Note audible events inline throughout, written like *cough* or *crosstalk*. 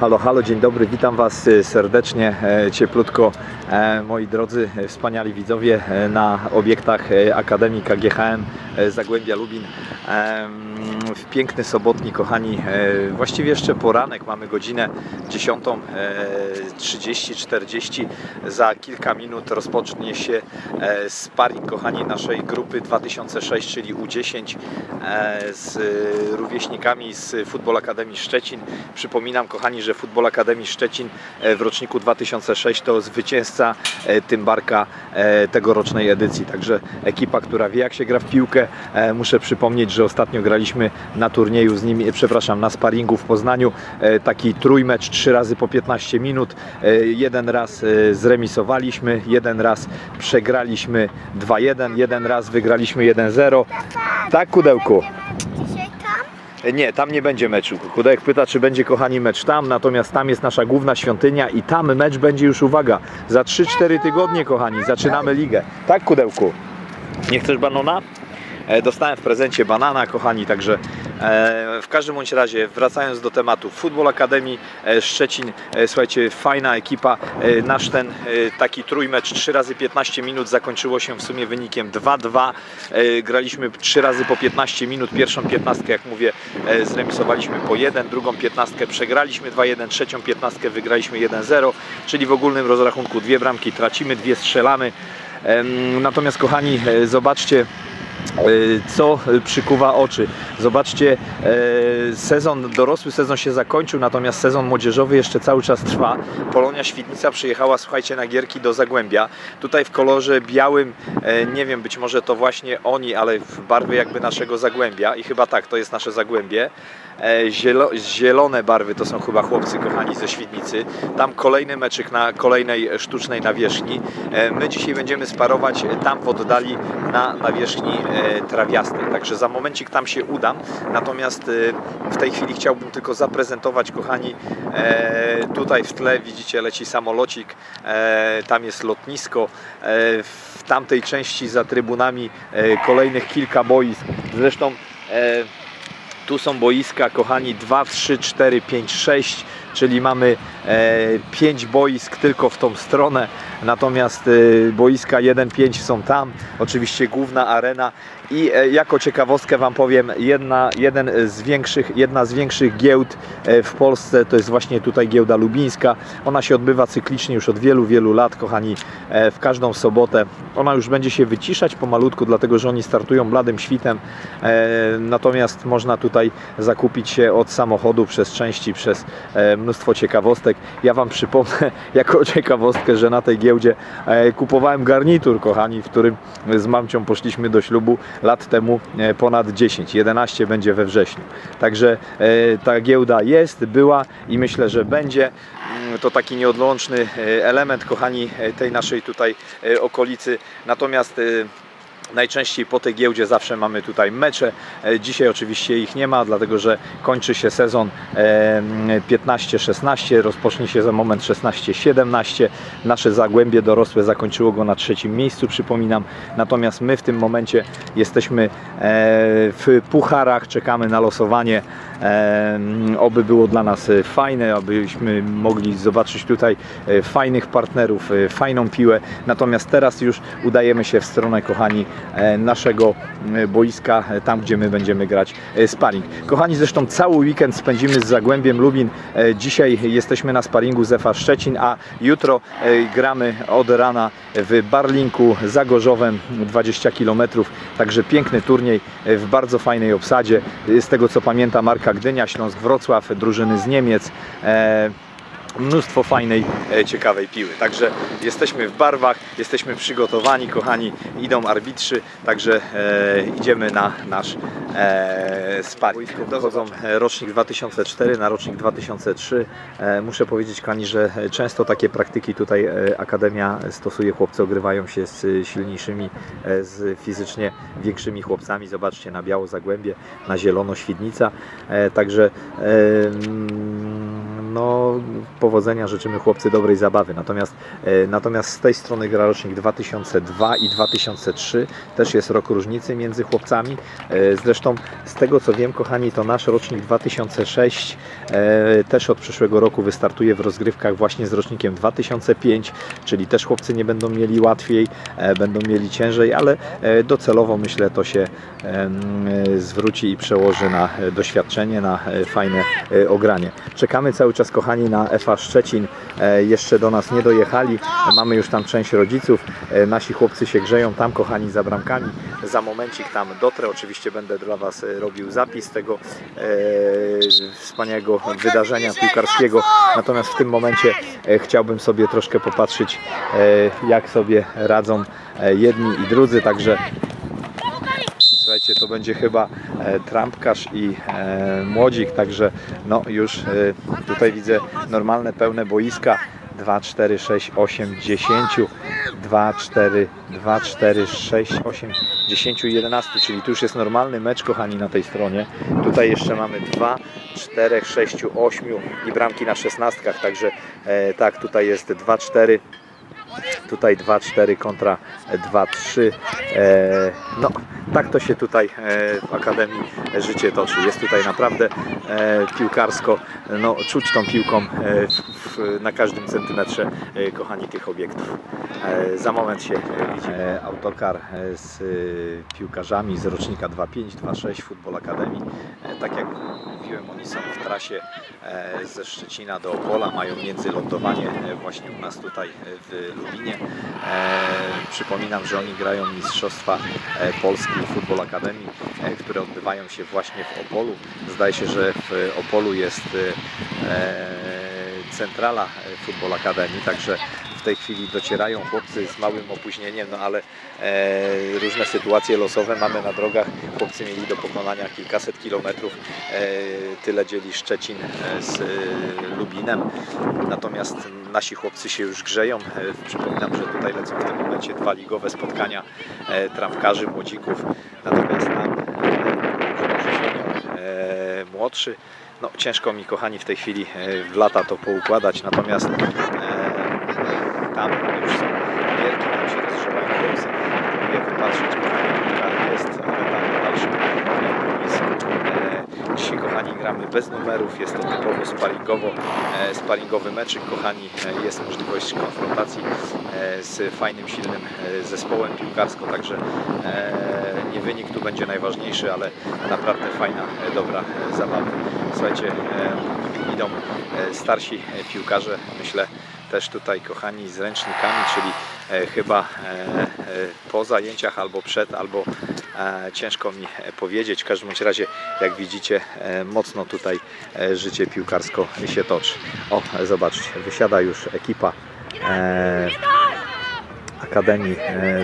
Halo, halo, dzień dobry, witam Was e, serdecznie, e, cieplutko, e, moi drodzy, wspaniali widzowie na obiektach Akademii KGHM Zagłębia Lubin. W piękny sobotni, kochani, e, właściwie jeszcze poranek, mamy godzinę 10.30-40. Za kilka minut rozpocznie się e, sparring, kochani, naszej grupy 2006, czyli U10 e, z rówieśnikami z Futbol Akademii Szczecin. Przypominam, kochani, że Futbol Akademii Szczecin e, w roczniku 2006 to zwycięzca e, Tymbarka e, tegorocznej edycji. Także ekipa, która wie jak się gra w piłkę. E, Muszę przypomnieć, że ostatnio graliśmy na turnieju z nimi, przepraszam, na sparingu w Poznaniu. E, Taki trójmecz, trzy razy po 15 minut. E, Jeden raz e, zremisowaliśmy, jeden raz przegraliśmy 2-1, jeden raz wygraliśmy 1-0. Tak, Kudełku? Nie, tam nie będzie meczu. Kudek pyta, czy będzie kochani mecz tam, natomiast tam jest nasza główna świątynia i tam mecz będzie już, uwaga, za 3-4 tygodnie, kochani, zaczynamy ligę. Tak, Kudełku? Nie chcesz banana? E, Dostałem w prezencie banana, kochani, także e, w każdym bądź razie, wracając do tematu, Futbol Akademii e, Szczecin, słuchajcie, fajna ekipa, nasz ten taki trójmecz 3 razy 15 minut zakończyło się w sumie wynikiem 2-2, E, graliśmy 3 razy po 15 minut, pierwszą 15 jak mówię zremisowaliśmy po 1, drugą 15 przegraliśmy 2-1, trzecią 15 wygraliśmy 1-0, czyli w ogólnym rozrachunku dwie bramki tracimy, dwie strzelamy. Natomiast kochani, zobaczcie co przykuwa oczy. Zobaczcie, e, sezon, dorosły sezon się zakończył, natomiast sezon młodzieżowy jeszcze cały czas trwa. Polonia Świdnica przyjechała, słuchajcie, na gierki do Zagłębia. Tutaj w kolorze białym, e, nie wiem, być może to właśnie oni, ale w barwy jakby naszego Zagłębia i chyba tak, to jest nasze Zagłębie. E, Zielo, zielone barwy to są chyba chłopcy kochani ze Świdnicy. Tam kolejny meczyk na kolejnej sztucznej nawierzchni. E, My dzisiaj będziemy sparować tam w oddali na nawierzchni e, trawiastej. Także za momencik tam się udam. Natomiast e, w tej chwili chciałbym tylko zaprezentować kochani e, tutaj w tle widzicie leci samolocik. E, Tam jest lotnisko. E, W tamtej części za trybunami e, kolejnych kilka boisk. Zresztą e, tu są boiska, kochani, 2, 3, 4, 5, 6, czyli mamy e, 5 boisk tylko w tą stronę, natomiast e, boiska 1, 5 są tam, oczywiście główna arena i e, jako ciekawostkę Wam powiem, jedna, jeden z większych, jedna z większych giełd e, w Polsce to jest właśnie tutaj giełda lubińska. Ona się odbywa cyklicznie już od wielu, wielu lat, kochani, e, w każdą sobotę. Ona już będzie się wyciszać pomalutku, dlatego że oni startują bladym świtem, natomiast można tutaj zakupić się od samochodu przez części, przez mnóstwo ciekawostek. Ja Wam przypomnę *laughs* jako ciekawostkę, że na tej giełdzie e, kupowałem garnitur, kochani, w którym z mamcią poszliśmy do ślubu lat temu e, ponad 10, 11 będzie we wrześniu. Także e, ta giełda jest, była i myślę, że będzie. Mm, To taki nieodłączny element, kochani, tej naszej tutaj okolicy. Natomiast Najczęściej po tej giełdzie zawsze mamy tutaj mecze. E, Dzisiaj oczywiście ich nie ma, dlatego że kończy się sezon e, 15-16, rozpocznie się za moment 16-17. Nasze Zagłębie dorosłe zakończyło go na trzecim miejscu, przypominam. Natomiast my w tym momencie jesteśmy e, w pucharach, czekamy na losowanie. Oby było dla nas e, fajne, abyśmy mogli zobaczyć tutaj fajnych partnerów, fajną piłę. Natomiast teraz już udajemy się w stronę, kochani, naszego e, boiska, e, tam gdzie my będziemy grać e, sparring. Kochani, zresztą cały weekend spędzimy z Zagłębiem Lubin. E, Dzisiaj jesteśmy na sparingu z EFA Szczecin, a jutro e, gramy od rana w Barlinku za Gorzowem 20 km. Także piękny turniej e, w bardzo fajnej obsadzie. E, Z tego co pamiętam Marka Gdynia, Śląsk Wrocław, drużyny z Niemiec. Mnóstwo fajnej, e, ciekawej piły. Także jesteśmy w barwach, jesteśmy przygotowani, kochani, idą arbitrzy, także e, idziemy na nasz e, sparring. Dochodzą e, rocznik 2004 na rocznik 2003. E, muszę powiedzieć, kochani, że często takie praktyki tutaj e, Akademia stosuje. Chłopcy ogrywają się z silniejszymi, z fizycznie większymi chłopcami. Zobaczcie, na biało Zagłębie, na zielono Świdnica. E, także e, no, powodzenia życzymy chłopcy dobrej zabawy. Natomiast, e, natomiast z tej strony gra rocznik 2002 i 2003. Też jest rok różnicy między chłopcami. E, Zresztą z tego co wiem, kochani, to nasz rocznik 2006 e, też od przyszłego roku wystartuje w rozgrywkach właśnie z rocznikiem 2005, czyli też chłopcy nie będą mieli łatwiej, będą mieli ciężej, ale docelowo myślę to się zwróci i przełoży na doświadczenie, na fajne ogranie. Czekamy cały czas, kochani, na FA Szczecin. E, Jeszcze do nas nie dojechali. Mamy już tam część rodziców. E, Nasi chłopcy się grzeją tam, kochani, za bramkami. Za momencik tam dotrę. Oczywiście będę dla Was e, robił zapis tego wspaniałego wydarzenia piłkarskiego. Natomiast w tym momencie chciałbym sobie troszkę popatrzeć, jak sobie radzą jedni i drudzy. Także Słuchajcie, to będzie chyba e, trampkarz i e, młodzik, także no już e, tutaj widzę normalne, pełne boiska. 2, 4, 6, 8, 10, 2, 4, 2, 4, 6, 8, 10 i 11, czyli tu już jest normalny mecz, kochani, na tej stronie. Tutaj jeszcze mamy 2, 4, 6, 8 i bramki na szesnastkach, także e, tak, tutaj jest 2, 4, Tutaj 2-4 kontra 2-3. E, no, tak to się tutaj e, w Akademii życie toczy. Jest tutaj naprawdę e, piłkarsko. No, czuć tą piłką e, na każdym centymetrze, kochani, tych obiektów. Za moment się widzimy. Autokar z piłkarzami z rocznika 2-5, 2-6 Football Akademii. Tak jak mówiłem, oni są w trasie ze Szczecina do Opola. Mają międzylądowanie właśnie u nas tutaj w Lubinie. Przypominam, że oni grają Mistrzostwa e, Football Akademii, e, które odbywają się właśnie w Opolu. Zdaje się, że w Opolu jest e, centrala e, Football Akademii, także w tej chwili docierają chłopcy z małym opóźnieniem, no ale e, różne sytuacje losowe mamy na drogach. Chłopcy mieli do pokonania kilkaset kilometrów. E, tyle dzieli Szczecin e, z e, Lubinem. Natomiast nasi chłopcy się już grzeją. E, przypominam, że tutaj lecą w tym momencie dwa ligowe spotkania e, trampkarzy, młodzików. Natomiast tam e, e, młodszy. No, ciężko mi, kochani, w tej chwili e, w lata to poukładać, natomiast e, tam już są wielkie, tam się rozgrzewają chłopcy. Próbuję wypatrzeć, kochani, kilka jest, ale tam na dalszym e, Dzisiaj, kochani, gramy bez numerów, jest to typowo sparingowo, e, sparingowy meczyk, kochani, e, jest możliwość konfrontacji z fajnym, silnym zespołem piłkarsko, także nie wynik tu będzie najważniejszy, ale naprawdę fajna, dobra zabawa. Słuchajcie, idą starsi piłkarze, myślę, też tutaj kochani z ręcznikami, czyli e, chyba e, e, po zajęciach albo przed, albo ciężko mi powiedzieć. W każdym razie, jak widzicie, mocno tutaj życie piłkarsko się toczy. O, zobaczcie, wysiada już ekipa Akademii,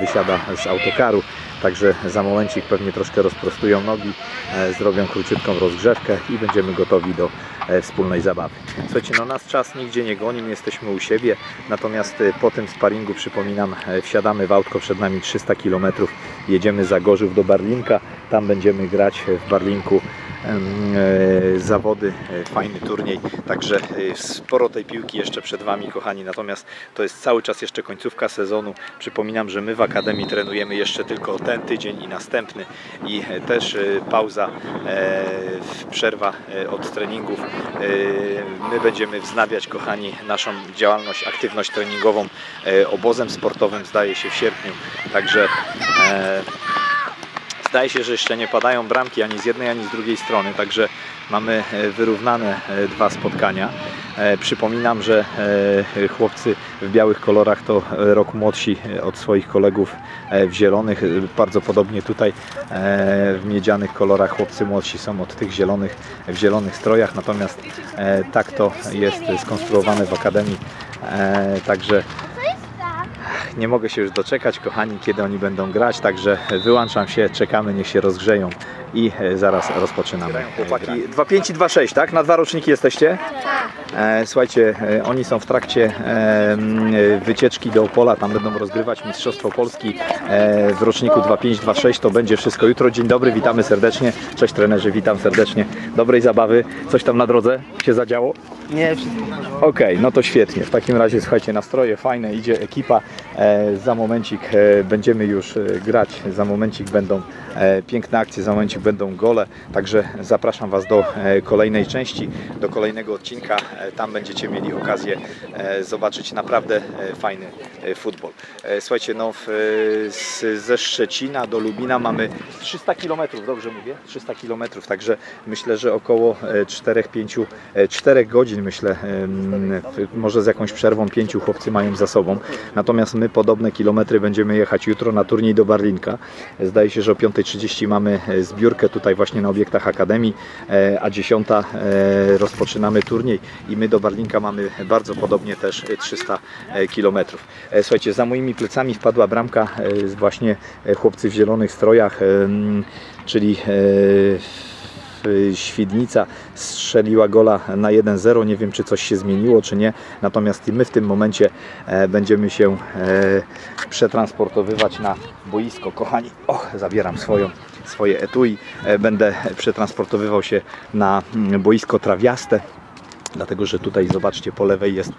wysiada z autokaru. Także za momencik pewnie troszkę rozprostują nogi, e, zrobią króciutką rozgrzewkę i będziemy gotowi do e, wspólnej zabawy. Słuchajcie, no nas czas nigdzie nie goni, my jesteśmy u siebie, natomiast e, po tym sparingu, przypominam, wsiadamy w autko, przed nami 300 km, jedziemy za Gorzów do Barlinka, tam będziemy grać w Barlinku zawody, e, fajny turniej, także e, sporo tej piłki jeszcze przed Wami, kochani, natomiast to jest cały czas jeszcze końcówka sezonu. Przypominam, że my w Akademii trenujemy jeszcze tylko ten tydzień i następny i e, też e, pauza, e, przerwa e, od treningów. E, My będziemy wznawiać, kochani, naszą działalność, aktywność treningową e, obozem sportowym, zdaje się w sierpniu, także e, Zdaje się, że jeszcze nie padają bramki ani z jednej, ani z drugiej strony, także mamy e, wyrównane e, dwa spotkania. E, Przypominam, że chłopcy w białych kolorach to rok młodsi od swoich kolegów w zielonych. Bardzo podobnie tutaj w miedzianych kolorach chłopcy młodsi są od tych zielonych w zielonych strojach, natomiast tak to jest skonstruowane w Akademii. Także tak? Nie mogę się już doczekać, kochani, kiedy oni będą grać, także wyłączam się, czekamy, niech się rozgrzeją i e, zaraz rozpoczynamy. Chłopaki, 2,5 i 2,6, tak? Na dwa roczniki jesteście? E, słuchajcie, e, oni są w trakcie e, e, wycieczki do Opola, tam będą rozgrywać Mistrzostwo Polski e, w roczniku 2,5-2,6, to będzie wszystko jutro. Dzień dobry, witamy serdecznie. Cześć trenerzy, witam serdecznie. Dobrej zabawy. Coś tam na drodze się zadziało? Nie, wszystko. Okej, no to świetnie. W takim razie słuchajcie, nastroje fajne, idzie ekipa. E, za momencik e, będziemy już e, grać, za momencik będą e, piękne akcje, za momencik będą gole. Także zapraszam Was do e, kolejnej części, do kolejnego odcinka. E, tam będziecie mieli okazję e, zobaczyć naprawdę fajny futbol. Słuchajcie, no z, ze Szczecina do Lubina mamy 300 km, dobrze mówię? 300 km, także myślę, że około 4-5, 4 godzin myślę, może z jakąś przerwą pięciu chłopcy mają za sobą. Natomiast my podobne kilometry będziemy jechać jutro na turniej do Barlinka. Zdaje się, że o 5.30 mamy e, zbiórkę tutaj właśnie na obiektach Akademii, e, a 10 e, rozpoczynamy turniej i my do Barlinka mamy bardzo podobnie też e, 300 kilometrów. E, Słuchajcie, za moimi plecami wpadła bramka właśnie chłopcy w zielonych strojach, czyli Świdnica strzeliła gola na 1-0. Nie wiem, czy coś się zmieniło, czy nie. Natomiast my w tym momencie będziemy się przetransportowywać na boisko. Kochani, och, zabieram swoją, swoje etui. E, będę przetransportowywał się na mm, boisko trawiaste. Dlatego, że tutaj zobaczcie, po lewej jest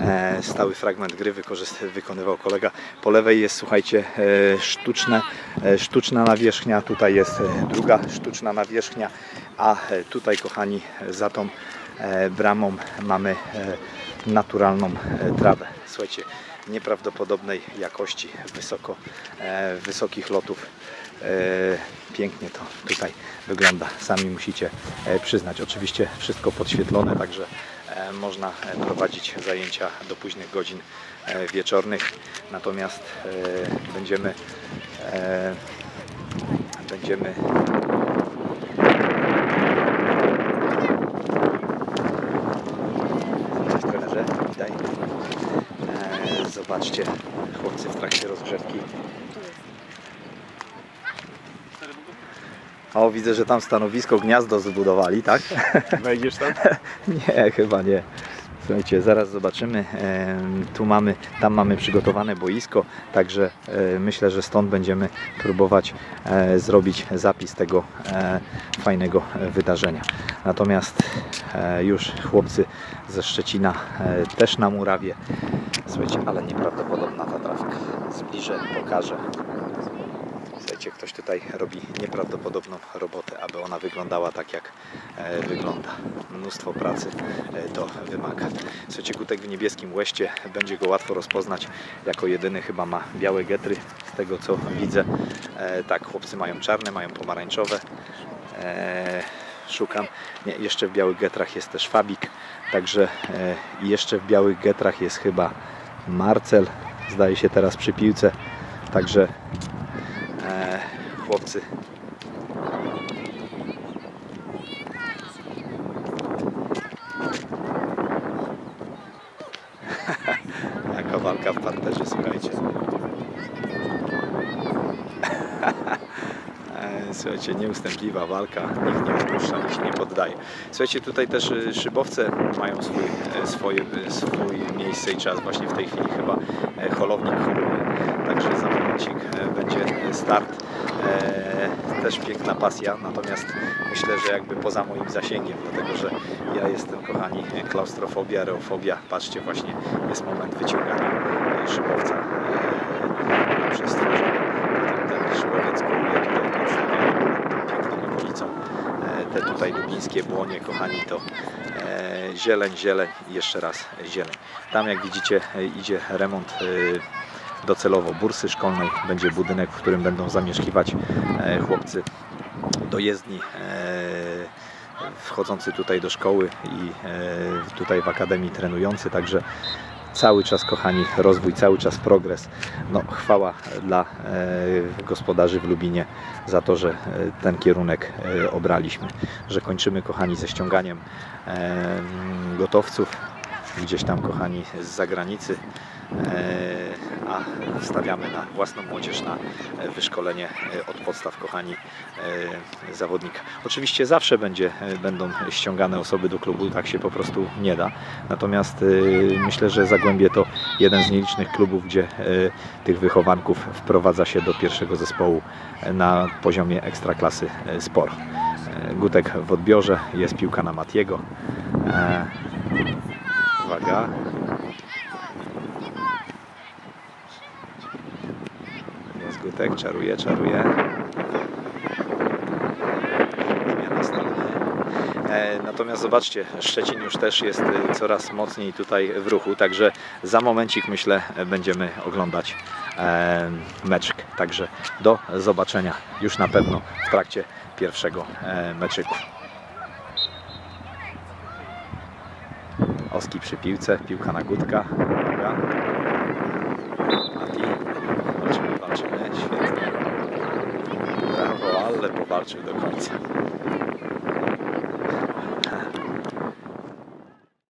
e, stały fragment gry, wykonywał kolega. Po lewej jest, słuchajcie, e, sztuczne, e, sztuczna nawierzchnia, tutaj jest e, druga sztuczna nawierzchnia, a e, tutaj, kochani, za tą bramą mamy naturalną trawę. Słuchajcie, nieprawdopodobnej jakości, wysoko, wysokich lotów. E, Pięknie to tutaj wygląda, sami musicie e, przyznać. Oczywiście wszystko podświetlone, także e, można prowadzić zajęcia do późnych godzin wieczornych. Natomiast będziemy będziemy Cześć trenerze, witaj. E, Zobaczcie, chłopcy w trakcie rozgrzewki O, widzę, że tam stanowisko, gniazdo zbudowali, tak? *laughs* Wejdziesz tam? *laughs* Nie, chyba nie. Słuchajcie, zaraz zobaczymy. Tu mamy, tam mamy przygotowane boisko, także e, myślę, że stąd będziemy próbować e, zrobić zapis tego e, fajnego wydarzenia. Natomiast już chłopcy ze Szczecina też na murawie. Słuchajcie, ale nieprawdopodobna ta trawka. Zbliżę, pokażę. Słuchajcie, ktoś tutaj robi nieprawdopodobną robotę, aby ona wyglądała tak, jak e, wygląda. Mnóstwo pracy e, to wymaga. Słuchajcie, gutek w niebieskim łeście, będzie go łatwo rozpoznać. Jako jedyny chyba ma białe getry, z tego co widzę. E, tak, chłopcy mają czarne, mają pomarańczowe. Szukam. Nie, jeszcze w białych getrach jest też Fabik, także e, jeszcze w białych getrach jest chyba Marcel, zdaje się teraz przy piłce. Także chłopcy. *laughs* Jaka walka w parterze, słuchajcie. *laughs* E, Słuchajcie, nieustępliwa walka, nikt nie odpuszcza, nikt się nie poddaje. Słuchajcie, tutaj też y, szybowce mają swój, e, swoje, e, swój miejsce i czas. Właśnie w tej chwili chyba e, holownik holuje, także za momencik e, będzie start. E, Też piękna pasja, natomiast myślę, że jakby poza moim zasięgiem, dlatego że ja jestem, kochani, klaustrofobia, aerofobia. Patrzcie, właśnie jest moment wyciągania e, szybowca e, na przestworze. Potem ten szybowiec koluje tutaj nad stadionem, nad tą piękną okolicą. Te tutaj lubińskie błonie, kochani, to zieleń, zieleń i jeszcze raz zieleń. Tam, jak widzicie, idzie remont docelowo bursy szkolnej. Będzie budynek, w którym będą zamieszkiwać e, chłopcy do jezdni e, wchodzący tutaj do szkoły i e, tutaj w akademii trenujący, także cały czas kochani rozwój, cały czas progres. No chwała dla gospodarzy w Lubinie za to, że ten kierunek obraliśmy, że kończymy kochani ze ściąganiem gotowców gdzieś tam, kochani, z zagranicy, e, a stawiamy na własną młodzież, na wyszkolenie e, od podstaw, kochani, e, zawodnika. Oczywiście zawsze będzie, będą ściągane osoby do klubu, tak się po prostu nie da. Natomiast myślę, że Zagłębie to jeden z nielicznych klubów, gdzie tych wychowanków wprowadza się do pierwszego zespołu na poziomie ekstraklasy sporo. Gutek w odbiorze, jest piłka na Matiego. Uwaga. Jest czaruje, czaruje. Zmiana strony. E, Natomiast zobaczcie, Szczecin już też jest e, coraz mocniej tutaj w ruchu, także za momencik myślę będziemy oglądać e, meczek. Także do zobaczenia już na pewno w trakcie pierwszego e, meczyku. Oski przy piłce, piłka na Gutka. Uwaga. Mati. Walczymy, walczymy, świetnie. Brawo, ale powalczył do końca.